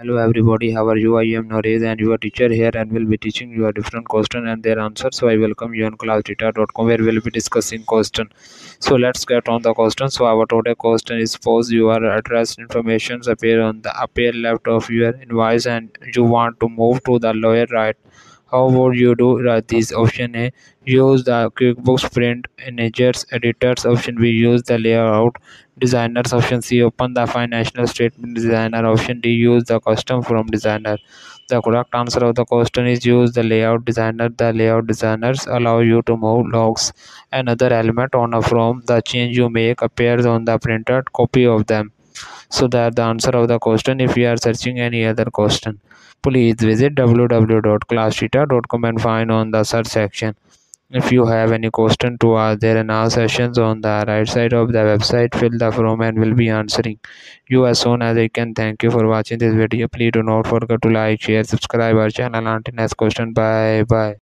Hello everybody, how are you? I am Naresh and your teacher here and will be teaching you a different question and their answer. So I welcome you on classtheta.com where we'll be discussing question. So let's get on the question. So our today question is suppose your address information appear on the upper left of your invoice and you want to move to the lower right. How would you do this? Option? A use the QuickBooks print managers editors. Option. B use the layout designers option. C open the financial statement designer option. D use the custom form designer. The correct answer of the question is use the layout designer. The layout designers allow you to move logs another element on a from the change you make appears on the printed copy of them so that the answer of the question if you are searching any other question please visit www.classtheta.com and find on the search section if you have any question to ask, there are now sessions on the right side of the website. Fill the form and will be answering you as soon as I can. Thank you for watching this video. Please do not forget to like, share, subscribe our channel. Until next question. Bye bye.